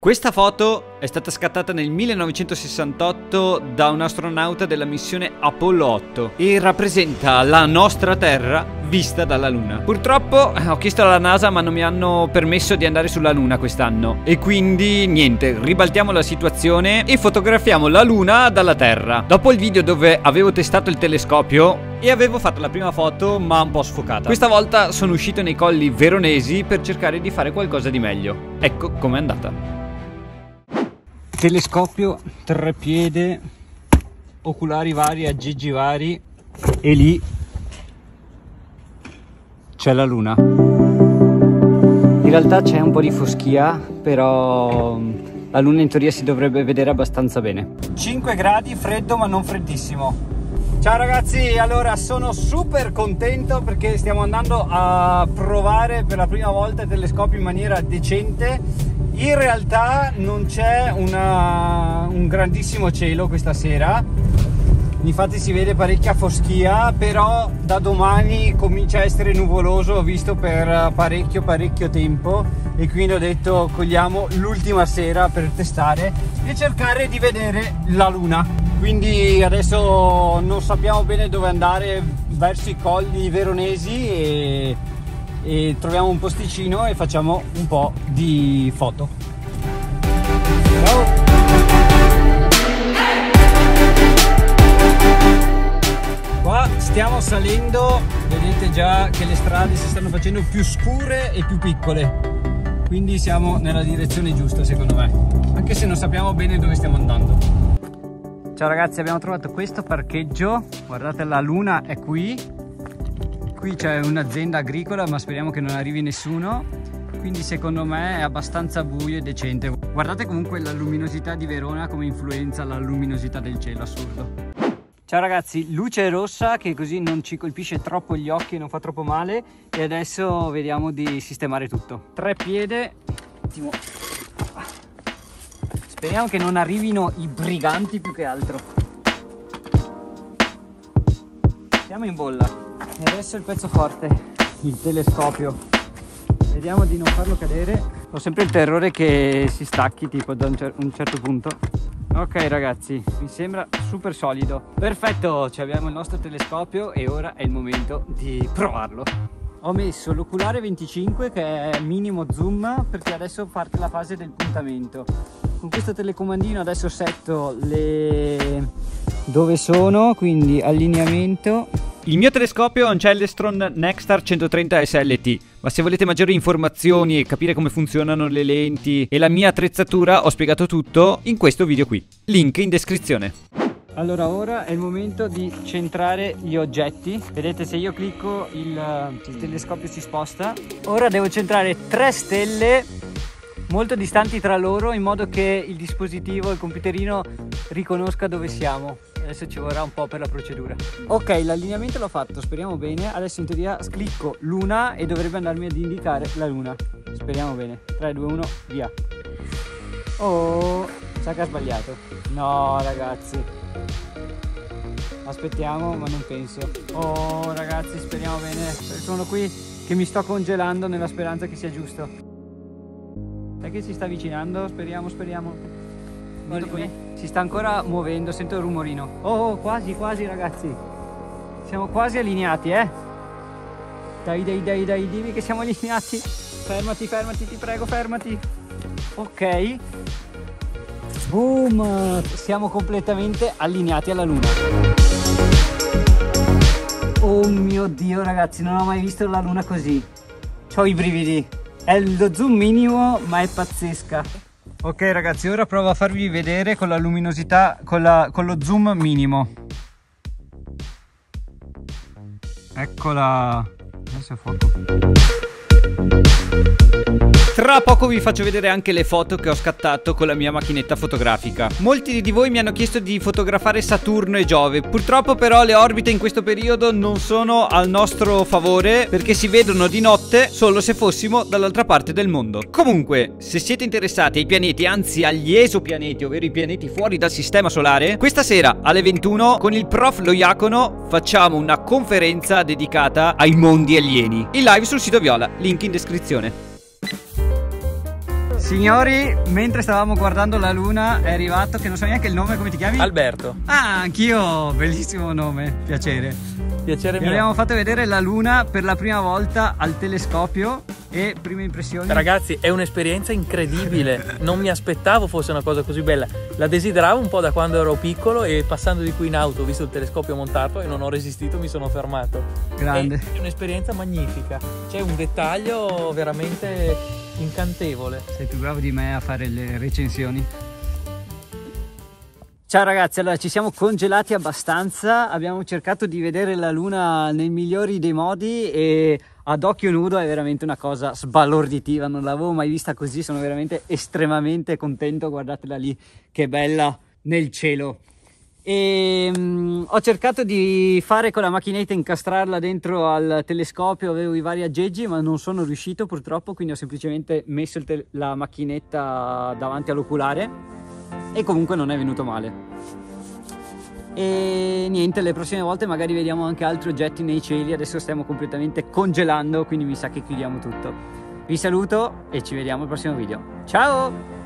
Questa foto è stata scattata nel 1968 da un astronauta della missione Apollo 8 e rappresenta la nostra Terra vista dalla Luna. Purtroppo eh, ho chiesto alla NASA ma non mi hanno permesso di andare sulla Luna quest'anno e quindi niente, ribaltiamo la situazione e fotografiamo la Luna dalla Terra. Dopo il video dove avevo testato il telescopio e avevo fatto la prima foto ma un po' sfocata. Questa volta sono uscito nei colli veronesi per cercare di fare qualcosa di meglio. Ecco com'è andata telescopio, treppiede, oculari vari, aggeggi vari e lì c'è la luna. In realtà c'è un po' di foschia, però mm, la luna in teoria si dovrebbe vedere abbastanza bene. 5 gradi, freddo ma non freddissimo. Ciao ragazzi, allora sono super contento perché stiamo andando a provare per la prima volta il telescopio in maniera decente in realtà non c'è un grandissimo cielo questa sera. Infatti si vede parecchia foschia però da domani comincia a essere nuvoloso ho visto per parecchio parecchio tempo. E quindi ho detto cogliamo l'ultima sera per testare e cercare di vedere la luna. Quindi adesso non sappiamo bene dove andare verso i colli veronesi e e troviamo un posticino e facciamo un po' di foto. Ciao! Qua stiamo salendo, vedete già che le strade si stanno facendo più scure e più piccole. Quindi siamo nella direzione giusta secondo me. Anche se non sappiamo bene dove stiamo andando. Ciao ragazzi abbiamo trovato questo parcheggio. Guardate la luna è qui qui c'è un'azienda agricola ma speriamo che non arrivi nessuno quindi secondo me è abbastanza buio e decente guardate comunque la luminosità di Verona come influenza la luminosità del cielo assurdo Ciao ragazzi, luce rossa che così non ci colpisce troppo gli occhi e non fa troppo male e adesso vediamo di sistemare tutto. Tre piede, attimo. Speriamo che non arrivino i briganti più che altro. Siamo in bolla. E adesso il pezzo forte, il telescopio. Vediamo di non farlo cadere. Ho sempre il terrore che si stacchi tipo da un, cer un certo punto. Ok ragazzi, mi sembra super solido. Perfetto, abbiamo il nostro telescopio e ora è il momento di provarlo. Ho messo l'oculare 25 che è minimo zoom perché adesso parte la fase del puntamento. Con questo telecomandino adesso setto le... dove sono, quindi allineamento il mio telescopio è un Celestron Nexstar 130 SLT, ma se volete maggiori informazioni e capire come funzionano le lenti e la mia attrezzatura ho spiegato tutto in questo video qui. Link in descrizione. Allora ora è il momento di centrare gli oggetti. Vedete se io clicco il, il telescopio si sposta. Ora devo centrare tre stelle molto distanti tra loro in modo che il dispositivo, il computerino riconosca dove siamo adesso ci vorrà un po' per la procedura. Ok l'allineamento l'ho fatto speriamo bene. Adesso in teoria clicco luna e dovrebbe andarmi ad indicare la luna. Speriamo bene. 3 2 1 via. Oh sa che ha sbagliato. No ragazzi. Aspettiamo ma non penso. Oh ragazzi speriamo bene. Sono qui che mi sto congelando nella speranza che sia giusto. Sai che si sta avvicinando? Speriamo speriamo si sta ancora muovendo, sento il rumorino. Oh, oh, quasi, quasi ragazzi. Siamo quasi allineati, eh. Dai, dai, dai, dai, dimmi che siamo allineati. Fermati, fermati, ti prego, fermati. Ok. Boom! Siamo completamente allineati alla luna. Oh mio Dio, ragazzi, non ho mai visto la luna così. Ho i brividi. È lo zoom minimo, ma è pazzesca. Ok ragazzi, ora provo a farvi vedere con la luminosità, con, la, con lo zoom minimo. Eccola. Adesso è fuoco. Tra poco vi faccio vedere anche le foto che ho scattato con la mia macchinetta fotografica. Molti di voi mi hanno chiesto di fotografare Saturno e Giove. Purtroppo però le orbite in questo periodo non sono al nostro favore perché si vedono di notte solo se fossimo dall'altra parte del mondo. Comunque, se siete interessati ai pianeti, anzi agli esopianeti, ovvero i pianeti fuori dal sistema solare, questa sera alle 21 con il prof Loiacono facciamo una conferenza dedicata ai mondi alieni. In live sul sito Viola, link in descrizione. Signori, mentre stavamo guardando la luna è arrivato, che non so neanche il nome, come ti chiami? Alberto. Ah, anch'io, bellissimo nome, piacere. Piacere mio. Abbiamo fatto vedere la luna per la prima volta al telescopio e prime impressioni. Ragazzi, è un'esperienza incredibile. Non mi aspettavo fosse una cosa così bella. La desideravo un po' da quando ero piccolo e passando di qui in auto ho visto il telescopio montato e non ho resistito, mi sono fermato. Grande. È un'esperienza magnifica. C'è un dettaglio veramente incantevole. Sei più bravo di me a fare le recensioni. Ciao ragazzi, allora ci siamo congelati abbastanza, abbiamo cercato di vedere la luna nei migliori dei modi e ad occhio nudo è veramente una cosa sbalorditiva, non l'avevo mai vista così, sono veramente estremamente contento, guardatela lì che bella nel cielo. E um, ho cercato di fare con la macchinetta incastrarla dentro al telescopio, avevo i vari aggeggi ma non sono riuscito purtroppo, quindi ho semplicemente messo la macchinetta davanti all'oculare e comunque non è venuto male. E niente, le prossime volte magari vediamo anche altri oggetti nei cieli, adesso stiamo completamente congelando, quindi mi sa che chiudiamo tutto. Vi saluto e ci vediamo al prossimo video. Ciao!